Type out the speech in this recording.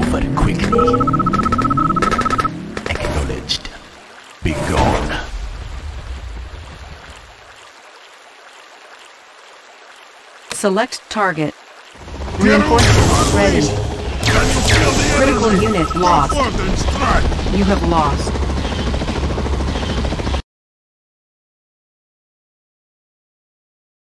over quickly. Acknowledged. Be gone. Select target. Reinforcements ready. Critical unit lost. You have lost.